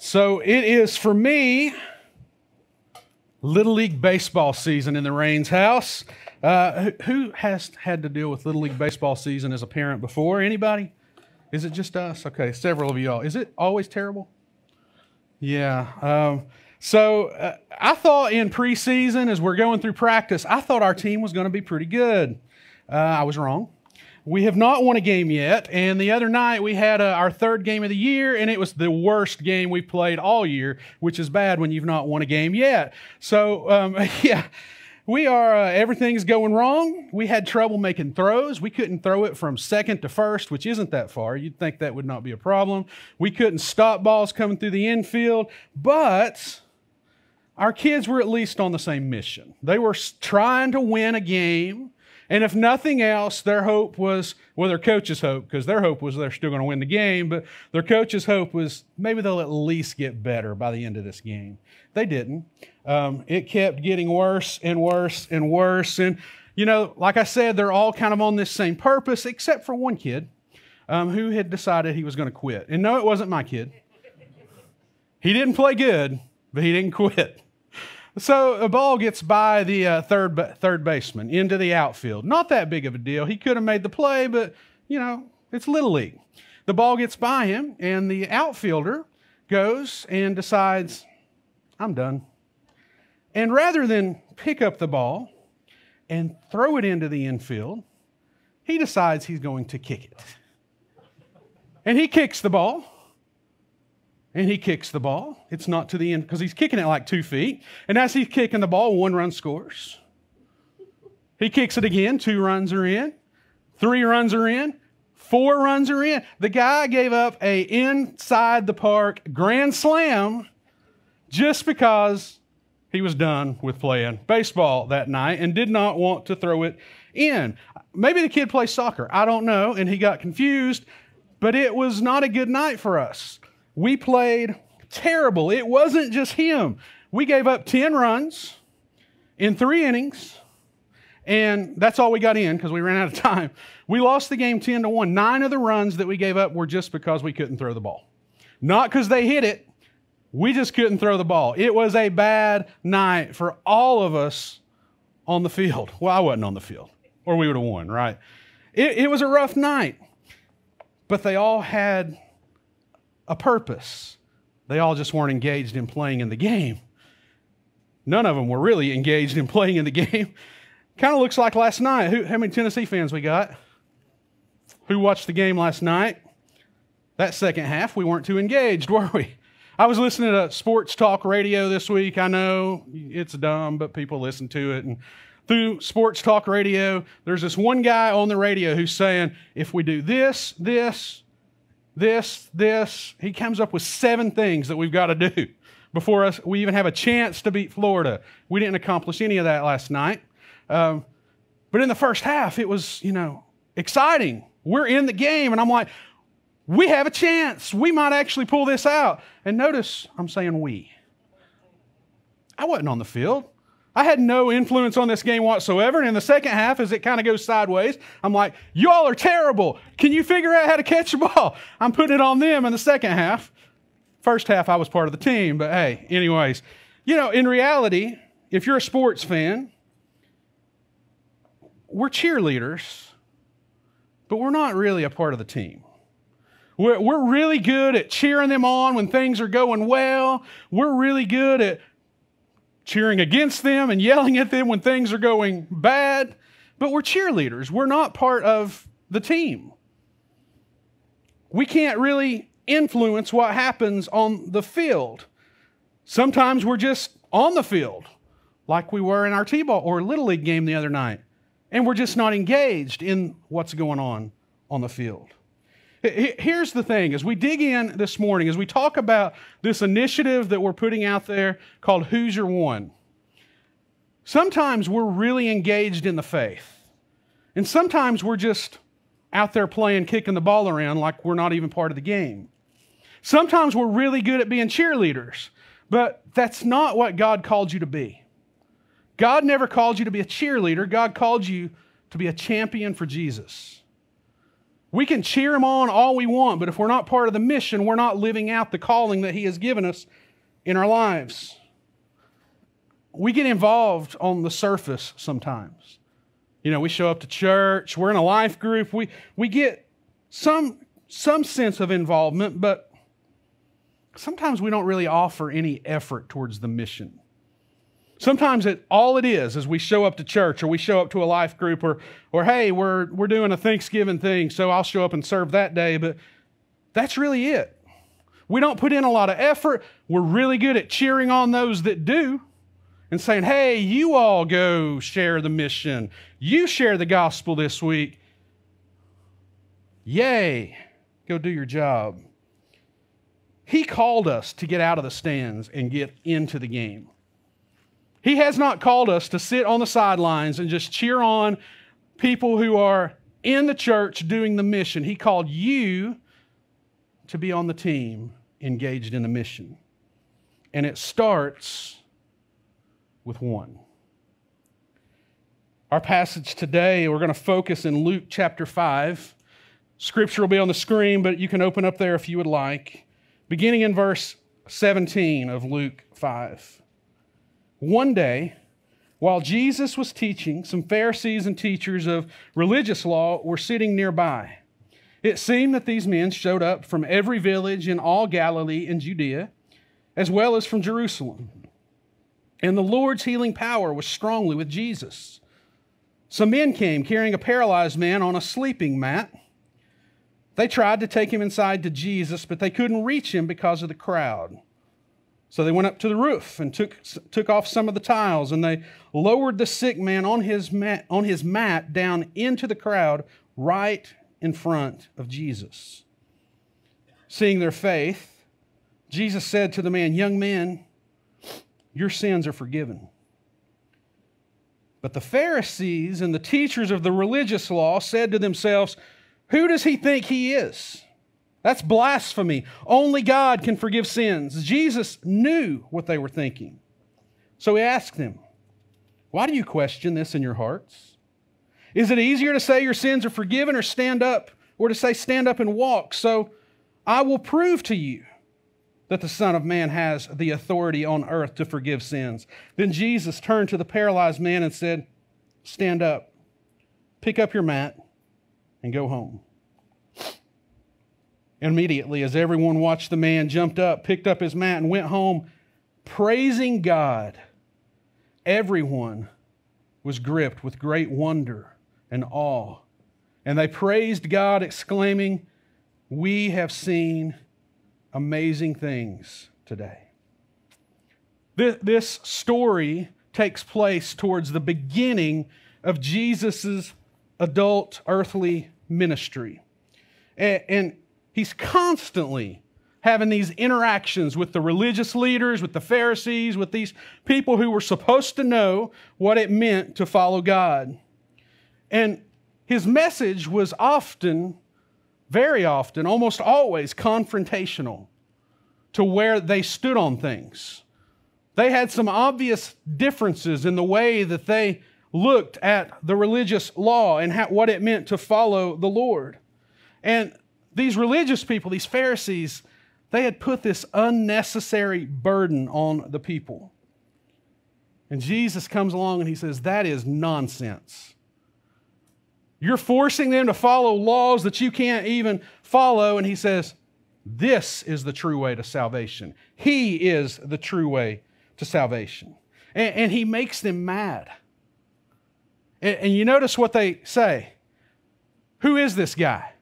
So it is for me Little League baseball season in the Rains house. Uh, who has had to deal with Little League baseball season as a parent before? Anybody? Is it just us? Okay, several of y'all. Is it always terrible? Yeah. Um, so uh, I thought in preseason, as we're going through practice, I thought our team was going to be pretty good. Uh, I was wrong. We have not won a game yet, and the other night we had uh, our third game of the year, and it was the worst game we've played all year, which is bad when you've not won a game yet. So, um, yeah, we are, uh, everything's going wrong. We had trouble making throws. We couldn't throw it from second to first, which isn't that far. You'd think that would not be a problem. We couldn't stop balls coming through the infield, but our kids were at least on the same mission. They were trying to win a game and if nothing else, their hope was, well, their coach's hope, because their hope was they're still going to win the game, but their coach's hope was maybe they'll at least get better by the end of this game. They didn't. Um, it kept getting worse and worse and worse. And, you know, like I said, they're all kind of on this same purpose, except for one kid um, who had decided he was going to quit. And no, it wasn't my kid. He didn't play good, but he didn't quit. So a ball gets by the uh, third third baseman into the outfield. Not that big of a deal. He could have made the play, but you know it's little league. The ball gets by him, and the outfielder goes and decides, "I'm done." And rather than pick up the ball and throw it into the infield, he decides he's going to kick it. And he kicks the ball and he kicks the ball. It's not to the end because he's kicking it like two feet. And as he's kicking the ball, one run scores. He kicks it again, two runs are in, three runs are in, four runs are in. The guy gave up a inside the park grand slam just because he was done with playing baseball that night and did not want to throw it in. Maybe the kid plays soccer. I don't know. And he got confused, but it was not a good night for us. We played terrible. It wasn't just him. We gave up 10 runs in three innings, and that's all we got in because we ran out of time. We lost the game 10 to 1. Nine of the runs that we gave up were just because we couldn't throw the ball. Not because they hit it, we just couldn't throw the ball. It was a bad night for all of us on the field. Well, I wasn't on the field, or we would have won, right? It, it was a rough night, but they all had a purpose. They all just weren't engaged in playing in the game. None of them were really engaged in playing in the game. kind of looks like last night. Who, how many Tennessee fans we got? Who watched the game last night? That second half, we weren't too engaged, were we? I was listening to sports talk radio this week. I know it's dumb, but people listen to it. And through sports talk radio, there's this one guy on the radio who's saying, if we do this, this, this, this. He comes up with seven things that we've got to do before us, we even have a chance to beat Florida. We didn't accomplish any of that last night. Um, but in the first half, it was, you know, exciting. We're in the game, and I'm like, we have a chance. We might actually pull this out. And notice I'm saying we. I wasn't on the field. I had no influence on this game whatsoever. And in the second half, as it kind of goes sideways, I'm like, y'all are terrible. Can you figure out how to catch the ball? I'm putting it on them in the second half. First half, I was part of the team, but hey, anyways, you know, in reality, if you're a sports fan, we're cheerleaders, but we're not really a part of the team. We're, we're really good at cheering them on when things are going well. We're really good at cheering against them and yelling at them when things are going bad, but we're cheerleaders. We're not part of the team. We can't really influence what happens on the field. Sometimes we're just on the field, like we were in our T ball or Little League game the other night, and we're just not engaged in what's going on on the field. Here's the thing as we dig in this morning, as we talk about this initiative that we're putting out there called Who's Your One, sometimes we're really engaged in the faith. And sometimes we're just out there playing, kicking the ball around like we're not even part of the game. Sometimes we're really good at being cheerleaders, but that's not what God called you to be. God never called you to be a cheerleader, God called you to be a champion for Jesus. We can cheer him on all we want, but if we're not part of the mission, we're not living out the calling that he has given us in our lives. We get involved on the surface sometimes. You know, we show up to church, we're in a life group, we, we get some, some sense of involvement, but sometimes we don't really offer any effort towards the mission. Sometimes it, all it is is we show up to church or we show up to a life group or, or hey, we're, we're doing a Thanksgiving thing, so I'll show up and serve that day, but that's really it. We don't put in a lot of effort. We're really good at cheering on those that do and saying, hey, you all go share the mission. You share the gospel this week. Yay, go do your job. He called us to get out of the stands and get into the game. He has not called us to sit on the sidelines and just cheer on people who are in the church doing the mission. He called you to be on the team engaged in the mission. And it starts with one. Our passage today, we're going to focus in Luke chapter 5. Scripture will be on the screen, but you can open up there if you would like. Beginning in verse 17 of Luke 5. One day, while Jesus was teaching, some Pharisees and teachers of religious law were sitting nearby. It seemed that these men showed up from every village in all Galilee and Judea, as well as from Jerusalem. And the Lord's healing power was strongly with Jesus. Some men came carrying a paralyzed man on a sleeping mat. They tried to take him inside to Jesus, but they couldn't reach him because of the crowd. So they went up to the roof and took, took off some of the tiles, and they lowered the sick man on his, mat, on his mat down into the crowd right in front of Jesus. Seeing their faith, Jesus said to the man, Young man, your sins are forgiven. But the Pharisees and the teachers of the religious law said to themselves, Who does he think he is? That's blasphemy. Only God can forgive sins. Jesus knew what they were thinking. So he asked them, Why do you question this in your hearts? Is it easier to say your sins are forgiven or stand up, or to say stand up and walk? So I will prove to you that the Son of Man has the authority on earth to forgive sins. Then Jesus turned to the paralyzed man and said, Stand up, pick up your mat, and go home. Immediately, as everyone watched the man, jumped up, picked up his mat, and went home praising God. Everyone was gripped with great wonder and awe. And they praised God, exclaiming, We have seen amazing things today. This story takes place towards the beginning of Jesus' adult earthly ministry. And He's constantly having these interactions with the religious leaders, with the Pharisees, with these people who were supposed to know what it meant to follow God. And his message was often, very often, almost always confrontational to where they stood on things. They had some obvious differences in the way that they looked at the religious law and what it meant to follow the Lord. And these religious people, these Pharisees, they had put this unnecessary burden on the people. And Jesus comes along and he says, That is nonsense. You're forcing them to follow laws that you can't even follow. And he says, This is the true way to salvation. He is the true way to salvation. And, and he makes them mad. And, and you notice what they say Who is this guy?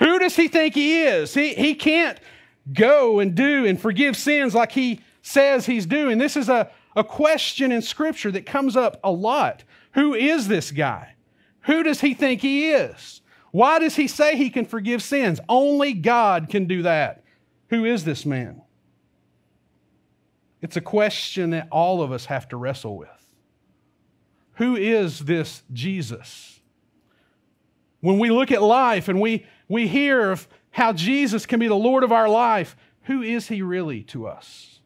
Who does he think he is? He, he can't go and do and forgive sins like he says he's doing. This is a, a question in Scripture that comes up a lot. Who is this guy? Who does he think he is? Why does he say he can forgive sins? Only God can do that. Who is this man? It's a question that all of us have to wrestle with. Who is this Jesus? When we look at life and we we hear of how Jesus can be the Lord of our life. Who is he really to us?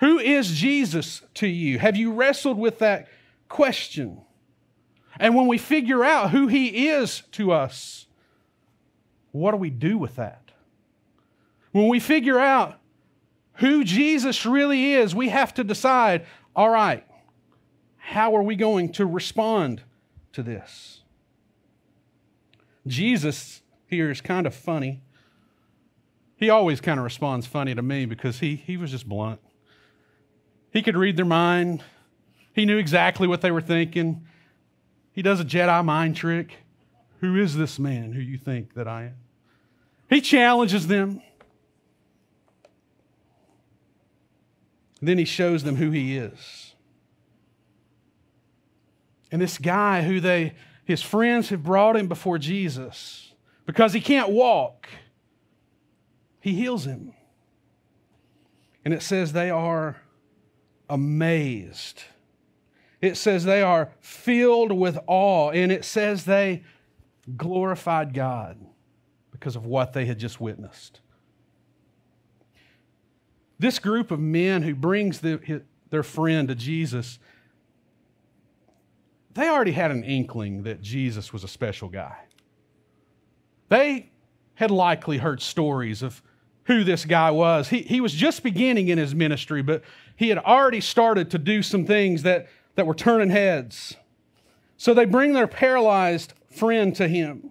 Who is Jesus to you? Have you wrestled with that question? And when we figure out who he is to us, what do we do with that? When we figure out who Jesus really is, we have to decide all right, how are we going to respond to this? Jesus here is kind of funny. He always kind of responds funny to me because he, he was just blunt. He could read their mind, he knew exactly what they were thinking. He does a Jedi mind trick. Who is this man who you think that I am? He challenges them. Then he shows them who he is. And this guy who they, his friends have brought him before Jesus because he can't walk, he heals him. And it says they are amazed. It says they are filled with awe. And it says they glorified God because of what they had just witnessed. This group of men who brings the, their friend to Jesus, they already had an inkling that Jesus was a special guy. They had likely heard stories of who this guy was. He, he was just beginning in his ministry, but he had already started to do some things that, that were turning heads. So they bring their paralyzed friend to him.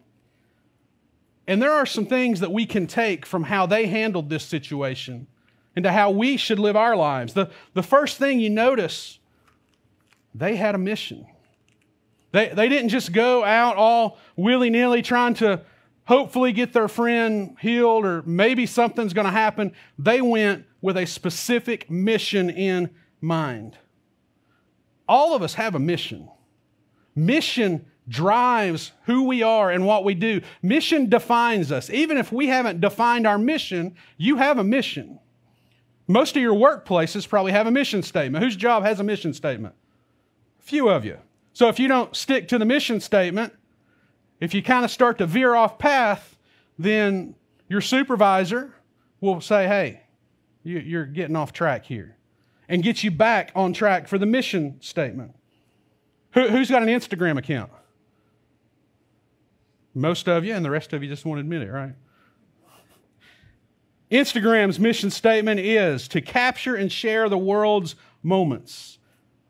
And there are some things that we can take from how they handled this situation into how we should live our lives. The, the first thing you notice, they had a mission. They, they didn't just go out all willy nilly trying to hopefully get their friend healed or maybe something's going to happen. They went with a specific mission in mind. All of us have a mission. Mission drives who we are and what we do. Mission defines us. Even if we haven't defined our mission, you have a mission. Most of your workplaces probably have a mission statement. Whose job has a mission statement? A few of you. So if you don't stick to the mission statement, if you kind of start to veer off path, then your supervisor will say, hey, you're getting off track here, and get you back on track for the mission statement. Who's got an Instagram account? Most of you, and the rest of you just won't admit it, right? Instagram's mission statement is to capture and share the world's moments.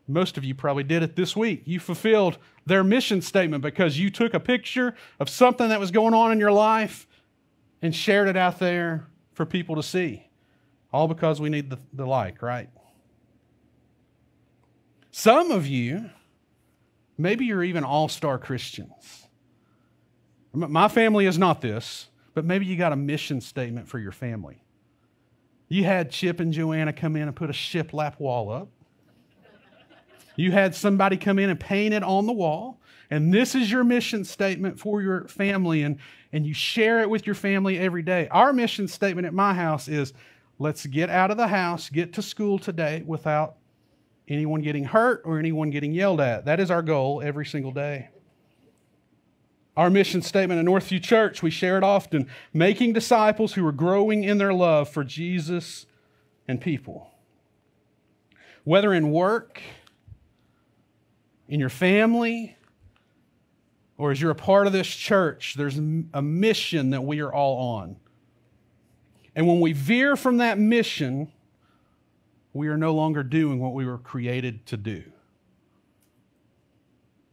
Most of you probably did it this week. You fulfilled their mission statement because you took a picture of something that was going on in your life and shared it out there for people to see. All because we need the, the like, right? Some of you, maybe you're even all star Christians. My family is not this, but maybe you got a mission statement for your family. You had Chip and Joanna come in and put a shiplap wall up. You had somebody come in and paint it on the wall. And this is your mission statement for your family, and, and you share it with your family every day. Our mission statement at my house is let's get out of the house, get to school today without anyone getting hurt or anyone getting yelled at. That is our goal every single day. Our mission statement at Northview Church, we share it often making disciples who are growing in their love for Jesus and people. Whether in work, in your family, or as you're a part of this church, there's a mission that we are all on. And when we veer from that mission, we are no longer doing what we were created to do.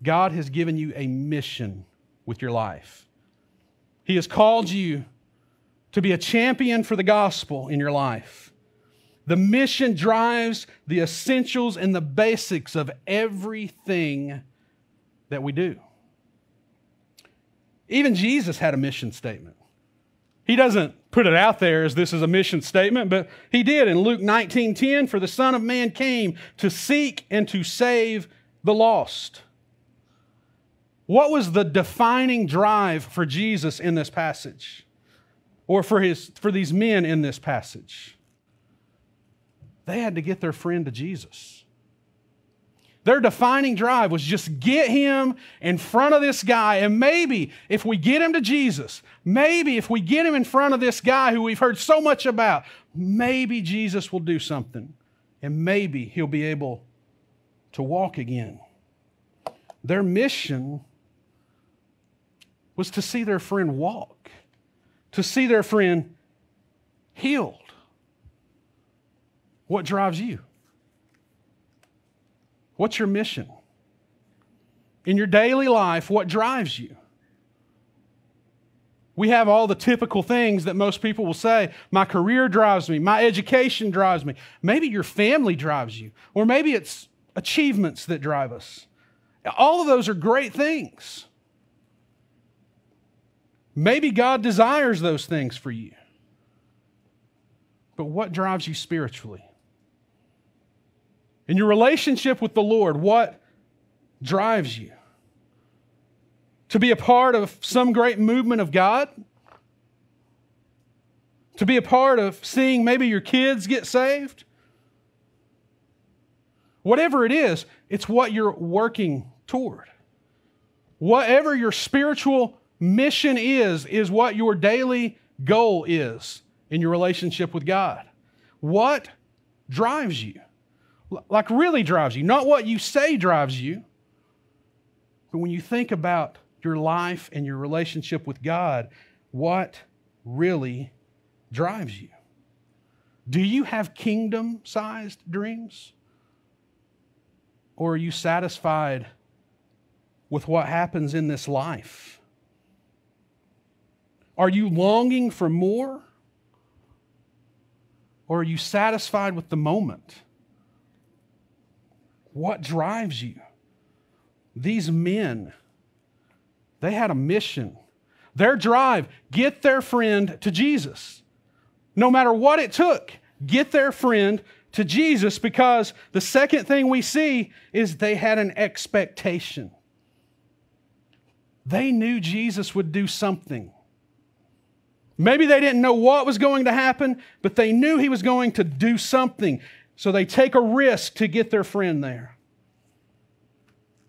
God has given you a mission with your life. He has called you to be a champion for the gospel in your life. The mission drives the essentials and the basics of everything that we do. Even Jesus had a mission statement. He doesn't put it out there as this is a mission statement, but he did in Luke 19:10 for the son of man came to seek and to save the lost. What was the defining drive for Jesus in this passage? Or for, his, for these men in this passage? They had to get their friend to Jesus. Their defining drive was just get him in front of this guy. And maybe if we get him to Jesus, maybe if we get him in front of this guy who we've heard so much about, maybe Jesus will do something. And maybe he'll be able to walk again. Their mission was to see their friend walk. to see their friend healed. What drives you? What's your mission? In your daily life, what drives you? We have all the typical things that most people will say. My career drives me. My education drives me. Maybe your family drives you. Or maybe it's achievements that drive us. All of those are great things. Maybe God desires those things for you. But what drives you spiritually? In your relationship with the Lord, what drives you? To be a part of some great movement of God? To be a part of seeing maybe your kids get saved? Whatever it is, it's what you're working toward. Whatever your spiritual mission is, is what your daily goal is in your relationship with God. What drives you? Like, really drives you. Not what you say drives you, but when you think about your life and your relationship with God, what really drives you? Do you have kingdom sized dreams? Or are you satisfied with what happens in this life? Are you longing for more? Or are you satisfied with the moment? What drives you? These men, they had a mission. Their drive, get their friend to Jesus. No matter what it took, get their friend to Jesus because the second thing we see is they had an expectation. They knew Jesus would do something. Maybe they didn't know what was going to happen, but they knew he was going to do something. So they take a risk to get their friend there.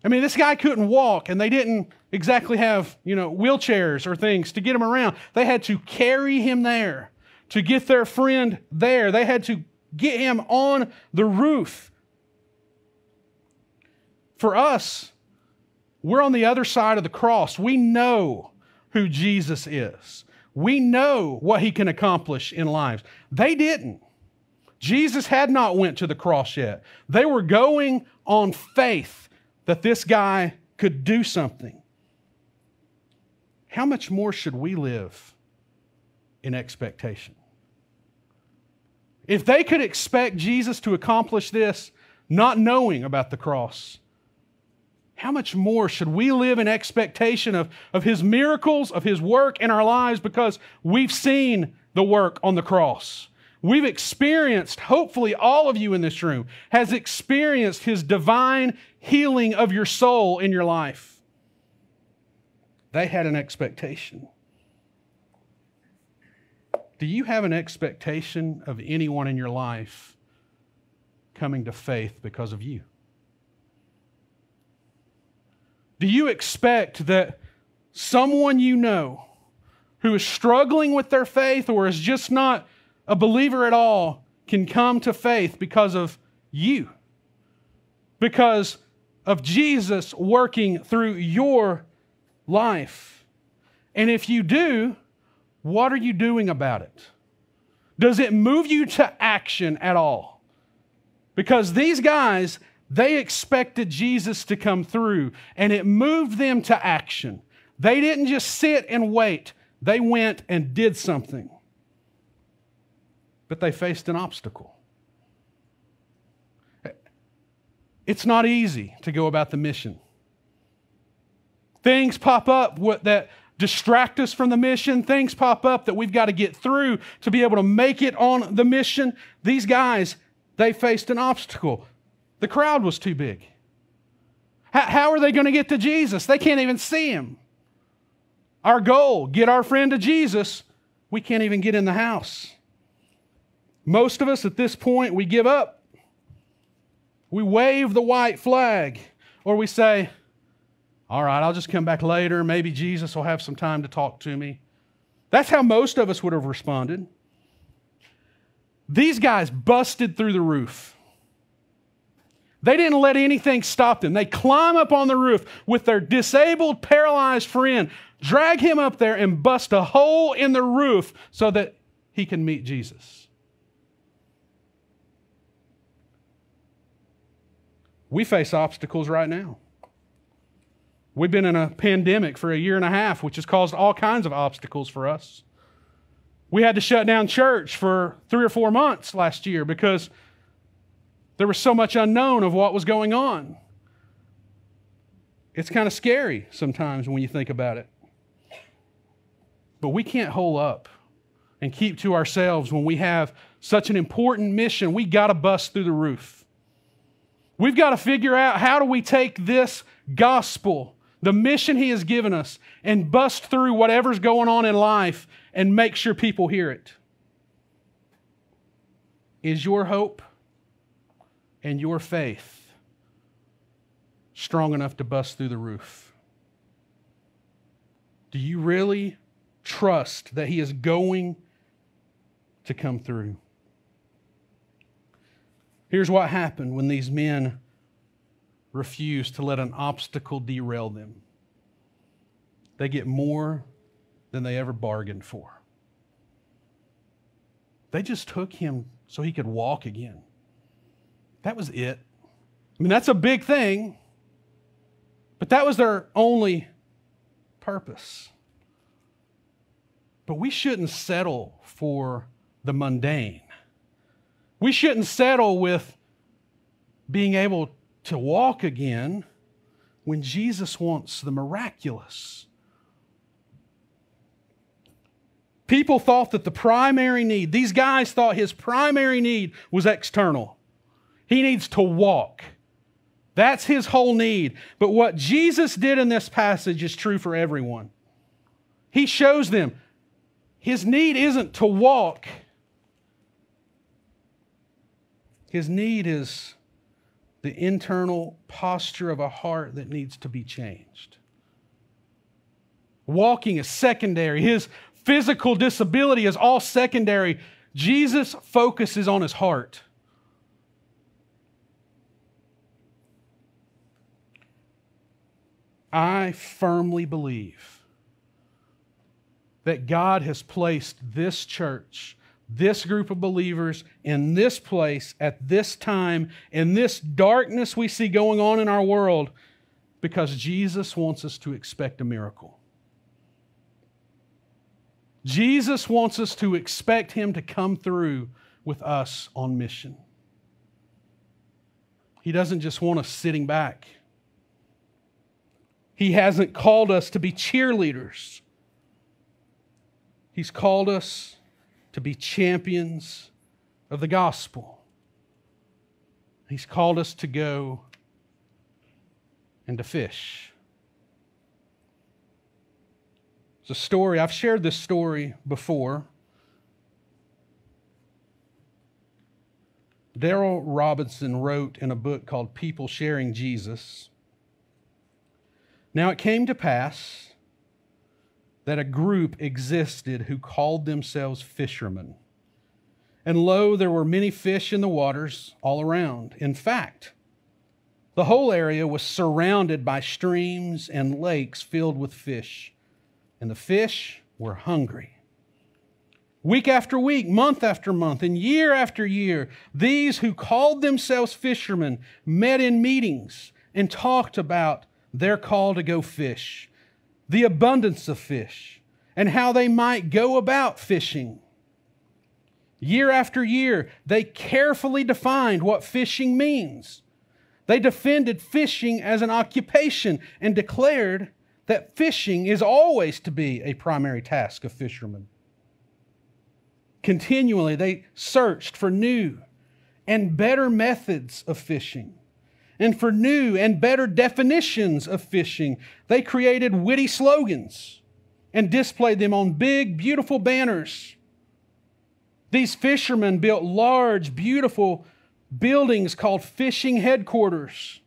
I mean, this guy couldn't walk, and they didn't exactly have, you know, wheelchairs or things to get him around. They had to carry him there to get their friend there. They had to get him on the roof. For us, we're on the other side of the cross. We know who Jesus is. We know what he can accomplish in lives. They didn't. Jesus had not went to the cross yet. They were going on faith that this guy could do something. How much more should we live in expectation? If they could expect Jesus to accomplish this, not knowing about the cross, how much more should we live in expectation of, of His miracles, of His work in our lives, because we've seen the work on the cross? We've experienced, hopefully, all of you in this room has experienced His divine healing of your soul in your life. They had an expectation. Do you have an expectation of anyone in your life coming to faith because of you? Do you expect that someone you know who is struggling with their faith or is just not a believer at all can come to faith because of you? Because of Jesus working through your life. And if you do, what are you doing about it? Does it move you to action at all? Because these guys, they expected Jesus to come through, and it moved them to action. They didn't just sit and wait, they went and did something. But they faced an obstacle. It's not easy to go about the mission. Things pop up that distract us from the mission. Things pop up that we've got to get through to be able to make it on the mission. These guys, they faced an obstacle. The crowd was too big. How, are they going to get to Jesus? They can't even see him. Our goal, get our friend to Jesus, we can't even get in the house. Most of us at this point, we give up. We wave the white flag, or we say, All right, I'll just come back later. Maybe Jesus will have some time to talk to me. That's how most of us would have responded. These guys busted through the roof. They didn't let anything stop them. They climb up on the roof with their disabled, paralyzed friend, drag him up there, and bust a hole in the roof so that he can meet Jesus. We face obstacles right now. We've been in a pandemic for a year and a half, which has caused all kinds of obstacles for us. We had to shut down church for three or four months last year because there was so much unknown of what was going on. It's kind of scary sometimes when you think about it. But we can't hold up and keep to ourselves when we have such an important mission. We got to bust through the roof. We've got to figure out how do we take this gospel, the mission he has given us, and bust through whatever's going on in life and make sure people hear it. Is your hope and your faith strong enough to bust through the roof? Do you really trust that He is going to come through? Here's what happened when these men refused to let an obstacle derail them they get more than they ever bargained for. They just took him so he could walk again. That was it. I mean, that's a big thing, but that was their only purpose. But we shouldn't settle for the mundane. We shouldn't settle with being able to walk again when Jesus wants the miraculous. People thought that the primary need, these guys thought his primary need was external. He needs to walk. That's his whole need. But what Jesus did in this passage is true for everyone. He shows them his need isn't to walk, his need is the internal posture of a heart that needs to be changed. Walking is secondary. His physical disability is all secondary. Jesus focuses on his heart. I firmly believe that God has placed this church, this group of believers in this place at this time, in this darkness we see going on in our world, because Jesus wants us to expect a miracle. Jesus wants us to expect Him to come through with us on mission. He doesn't just want us sitting back. He hasn't called us to be cheerleaders. He's called us to be champions of the gospel. He's called us to go and to fish. It's a story, I've shared this story before. Darrell Robinson wrote in a book called People Sharing Jesus. Now it came to pass that a group existed who called themselves fishermen. And lo, there were many fish in the waters all around. In fact, the whole area was surrounded by streams and lakes filled with fish and the fish were hungry. Week after week, month after month, and year after year, these who called themselves fishermen met in meetings and talked about their call to go fish, the abundance of fish, and how they might go about fishing. Year after year, they carefully defined what fishing means. They defended fishing as an occupation and declared that fishing is always to be a primary task of fishermen. Continually, they searched for new and better methods of fishing. And for new and better definitions of fishing, they created witty slogans and displayed them on big, beautiful banners. These fishermen built large, beautiful buildings called fishing headquarters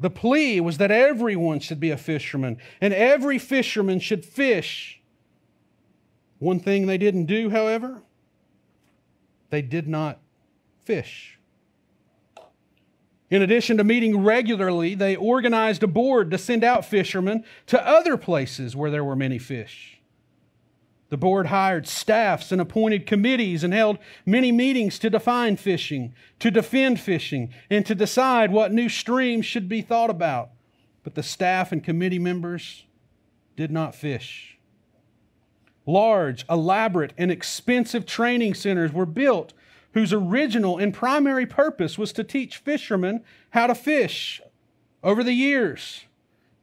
the plea was that everyone should be a fisherman and every fisherman should fish. One thing they didn't do, however, they did not fish. In addition to meeting regularly, they organized a board to send out fishermen to other places where there were many fish. The board hired staffs and appointed committees and held many meetings to define fishing, to defend fishing, and to decide what new streams should be thought about. But the staff and committee members did not fish. Large, elaborate, and expensive training centers were built whose original and primary purpose was to teach fishermen how to fish. Over the years,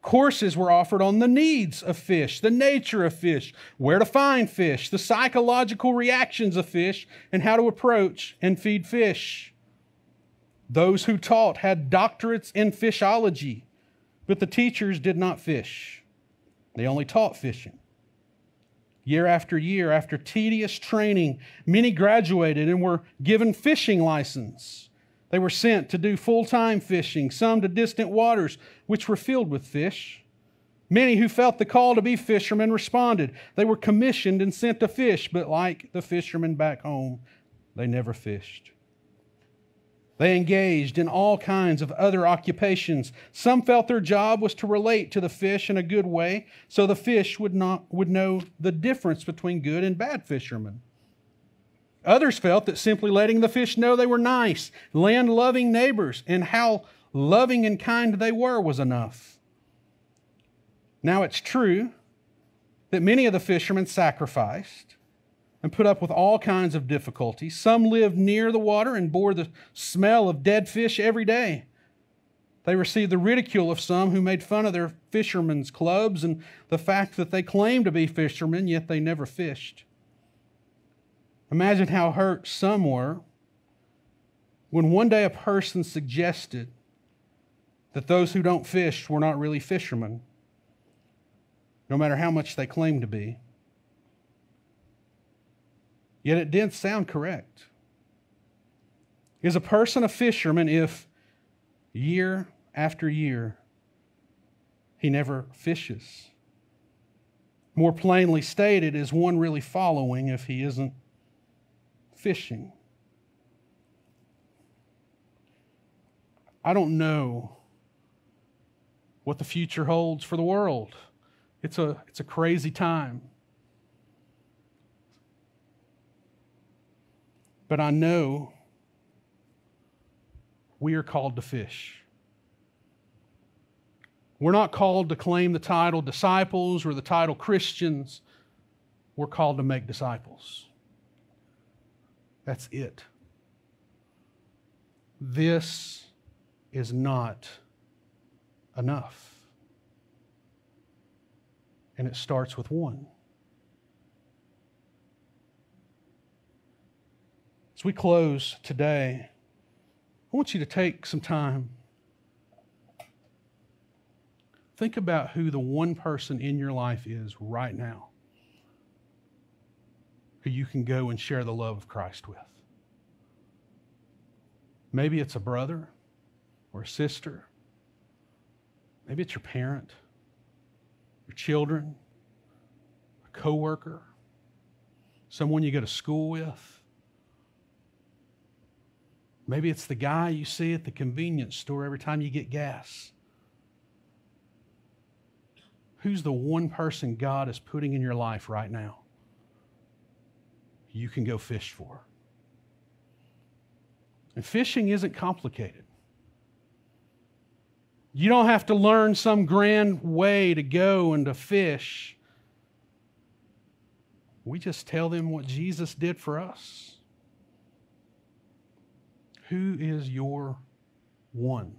courses were offered on the needs of fish, the nature of fish, where to find fish, the psychological reactions of fish, and how to approach and feed fish. Those who taught had doctorates in fishology, but the teachers did not fish. They only taught fishing. Year after year, after tedious training, many graduated and were given fishing license. They were sent to do full time fishing, some to distant waters which were filled with fish. Many who felt the call to be fishermen responded. They were commissioned and sent to fish, but like the fishermen back home, they never fished. They engaged in all kinds of other occupations. Some felt their job was to relate to the fish in a good way, so the fish would, not, would know the difference between good and bad fishermen. Others felt that simply letting the fish know they were nice, land loving neighbors, and how loving and kind they were was enough. Now it's true that many of the fishermen sacrificed and put up with all kinds of difficulties. Some lived near the water and bore the smell of dead fish every day. They received the ridicule of some who made fun of their fishermen's clubs and the fact that they claimed to be fishermen, yet they never fished. Imagine how hurt some were when one day a person suggested that those who don't fish were not really fishermen, no matter how much they claimed to be. Yet it didn't sound correct. Is a person a fisherman if year after year he never fishes? More plainly stated, is one really following if he isn't fishing? I don't know what the future holds for the world. It's a, it's a crazy time. But I know we are called to fish. We're not called to claim the title disciples or the title Christians. We're called to make disciples. That's it. This is not enough. And it starts with one. As we close today, I want you to take some time. Think about who the one person in your life is right now who you can go and share the love of Christ with. Maybe it's a brother or a sister. Maybe it's your parent, your children, a coworker, someone you go to school with. Maybe it's the guy you see at the convenience store every time you get gas. Who's the one person God is putting in your life right now you can go fish for? And fishing isn't complicated. You don't have to learn some grand way to go and to fish. We just tell them what Jesus did for us. Who is your one?